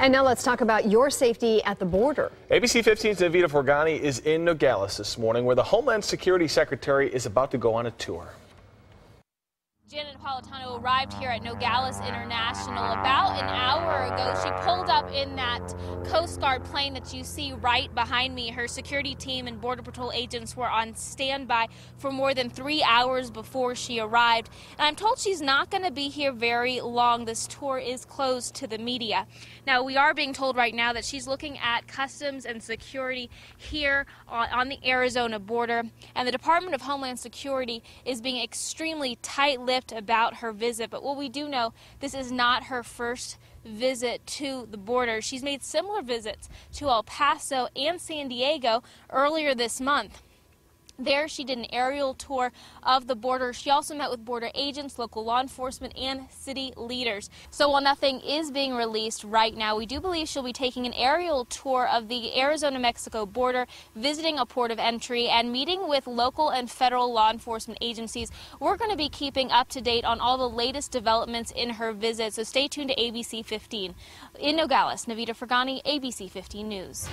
And now let's talk about your safety at the border. ABC 15's Navita Forgani is in Nogales this morning where the Homeland Security Secretary is about to go on a tour. Janet Napolitano arrived here at Nogales International about an hour ago. She pulled up in that Coast Guard plane that you see right behind me. Her security team and Border Patrol agents were on standby for more than three hours before she arrived. And I'm told she's not going to be here very long. This tour is closed to the media. Now, we are being told right now that she's looking at customs and security here on, on the Arizona border. And the Department of Homeland Security is being extremely tight lipped about her visit, but what we do know, this is not her first visit to the border. She's made similar visits to El Paso and San Diego earlier this month. There, she did an aerial tour of the border. She also met with border agents, local law enforcement, and city leaders. So while nothing is being released right now, we do believe she'll be taking an aerial tour of the Arizona Mexico border, visiting a port of entry, and meeting with local and federal law enforcement agencies. We're going to be keeping up to date on all the latest developments in her visit, so stay tuned to ABC 15. In Nogales, Navita Fergani, ABC 15 News.